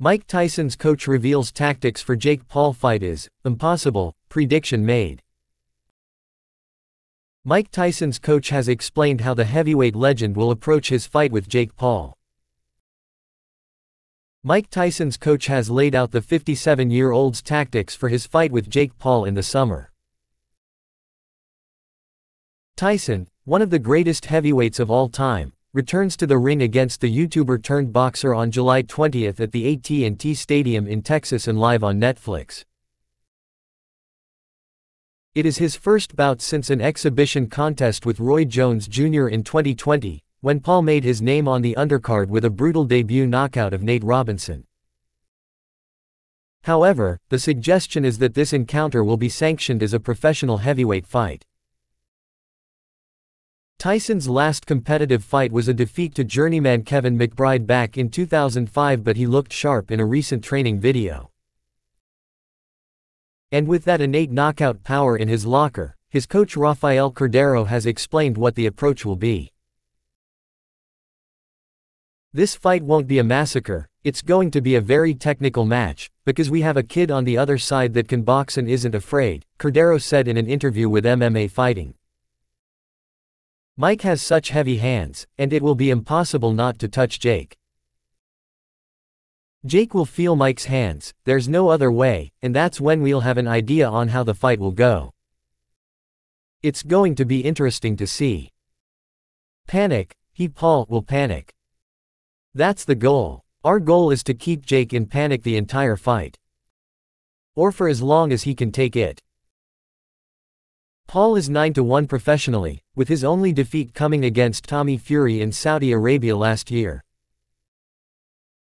Mike Tyson's coach reveals tactics for Jake Paul fight is impossible, prediction made. Mike Tyson's coach has explained how the heavyweight legend will approach his fight with Jake Paul. Mike Tyson's coach has laid out the 57-year-old's tactics for his fight with Jake Paul in the summer. Tyson, one of the greatest heavyweights of all time, returns to the ring against the YouTuber turned boxer on July 20 at the AT&T Stadium in Texas and live on Netflix. It is his first bout since an exhibition contest with Roy Jones Jr. in 2020, when Paul made his name on the undercard with a brutal debut knockout of Nate Robinson. However, the suggestion is that this encounter will be sanctioned as a professional heavyweight fight. Tyson's last competitive fight was a defeat to journeyman Kevin McBride back in 2005 but he looked sharp in a recent training video. And with that innate knockout power in his locker, his coach Rafael Cordero has explained what the approach will be. This fight won't be a massacre, it's going to be a very technical match, because we have a kid on the other side that can box and isn't afraid, Cordero said in an interview with MMA Fighting. Mike has such heavy hands, and it will be impossible not to touch Jake. Jake will feel Mike's hands, there's no other way, and that's when we'll have an idea on how the fight will go. It's going to be interesting to see. Panic, he Paul will panic. That's the goal. Our goal is to keep Jake in panic the entire fight. Or for as long as he can take it. Paul is 9-1 professionally, with his only defeat coming against Tommy Fury in Saudi Arabia last year.